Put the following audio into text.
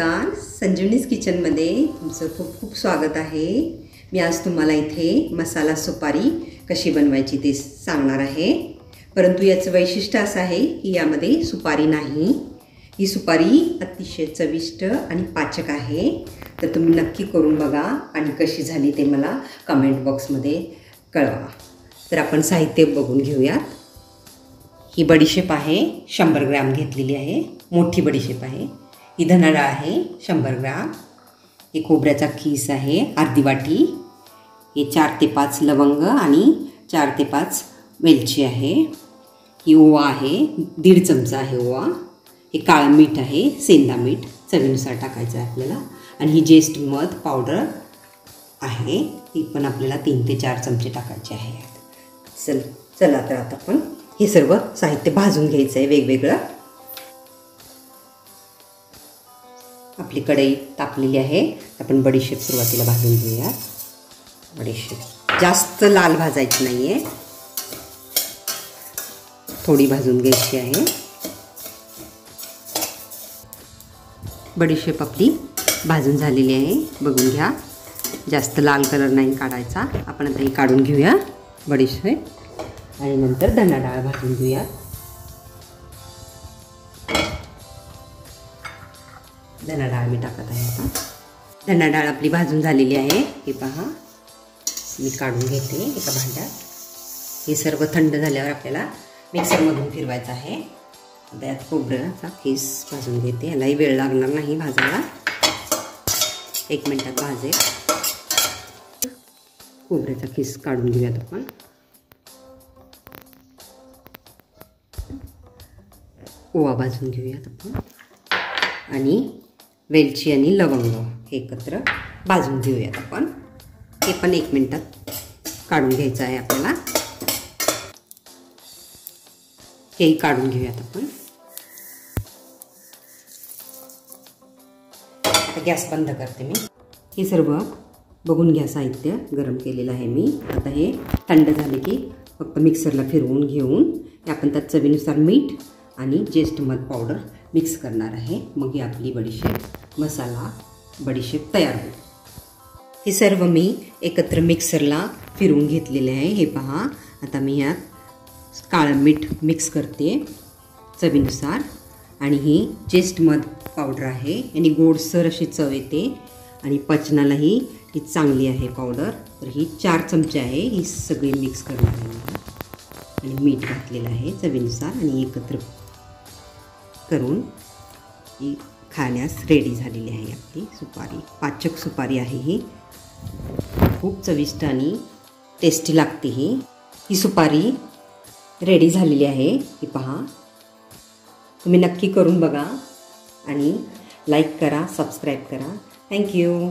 संजीवनीज किचनमध्ये तुमचं खूप खूप स्वागत आहे. मी आज तुम्हाला इथे मसाला सुपारी कशी बनवायची ते सांगणार आहे. परंतु याचं वैशिष्ट्य असं आहे की यामध्ये सुपारी नाही. ही सुपारी अतिशय चविष्ट आणि पाचक आहे. तर तुम्ही नक्की करून बघा आणि कशी झाली ते मला कमेंट बॉक्समध्ये कळवा. तर आपण साहित्य बघून घेऊयात. ही बडीशेप आहे. शंभर ग्रॅम घेतलेली आहे. मोठी बडीशेप आहे. ही धनाडाळ आहे शंभर ग्रॅम. हे खोबऱ्याचा खीस आहे अर्धी वाटी. हे चार ते पाच लवंग आणि चार ते पाच वेलची आहे. ही ओवा आहे दीड चमचा आहे ओवा. हे काळं मीठ आहे सेंदा मीठ चवीनुसार टाकायचं आहे आपल्याला. आणि ही जेस्ट मध पावडर आहे ती पण आपल्याला तीन ते चार चमचे टाकायचे आहे चल चला तर आता आपण हे सर्व साहित्य भाजून घ्यायचं आहे वेगवेगळं. आपली कढई तापलेली आहे. आपण बडीशेप सुरुवातीला भाजून घेऊया. बडीशेप जास्त लाल भाजायची नाही आहे थोडी भाजून घ्यायची आहे. बडीशेप आपली भाजून झालेली आहे. बघून घ्या. जास्त लाल कलर नाही काढायचा. आपण आता ही काढून घेऊया बडीशेप. आणि नंतर धना डाळ भाजून घेऊया. चणा डाळ मी टाकत आहे आता. धना डाळ आपली भाजून झालेली आहे. हे पहा. मी काढून घेते एका भांड्यात. हे सर्व थंड झाल्यावर आपल्याला मिक्सरमधून फिरवायचं आहे. त्यात खोबऱ्याचा केस भाजून घेते. यालाही वेळ लागणार नाही भाजायला. एक मिनटात भाजेल. खोबऱ्याचा केस काढून घेऊयात आपण. ओवा भाजून घेऊयात आपण. आणि वेलची आणि लवंग एकत्र भाजून घेऊयात आपण. हे पण एक मिनटात काढून घ्यायचं आहे आपल्याला. हेही काढून घेऊयात आपण. आता गॅस बंद करते मी. हे सर्व बघून घ्या साहित्य. गरम केलेलं आहे मी. आता हे थंड झाले की फक्त मिक्सरला फिरवून घेऊन आपण त्यात चवीनुसार मीठ आणि जेस्ट मध पावडर मिक्स करणार आहे. मग ही आपली बडीशेप मसाला बडीशेप तयार होईल. हे सर्व मी एकत्र मिक्सरला फिरवून घेतलेले आहे. हे पहा आता मी ह्यात काळं मीठ मिक्स करते चवीनुसार. आणि ही चेस्ट मध पावडर आहे. आणि गोडसर अशी चव येते. आणि पचनालाही ही चांगली आहे पावडर. तर ही चार चमचे आहे. ही सगळी मिक्स करणार आहे आणि मीठ घातलेलं आहे चवीनुसार. आणि एकत्र करून ही खाण्यास रेडी झालेली आहे आपली सुपारी. पाचक सुपारी आहे ही. खूप चविष्ट आणि टेस्टी लागते ही. ही सुपारी रेडी झालेली आहे. ही पहा. तुम्ही नक्की करून बघा आणि लाईक करा सबस्क्राईब करा. थँक्यू